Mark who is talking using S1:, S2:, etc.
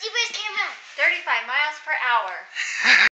S1: Go.
S2: Zebras camera.
S3: 35 miles per hour.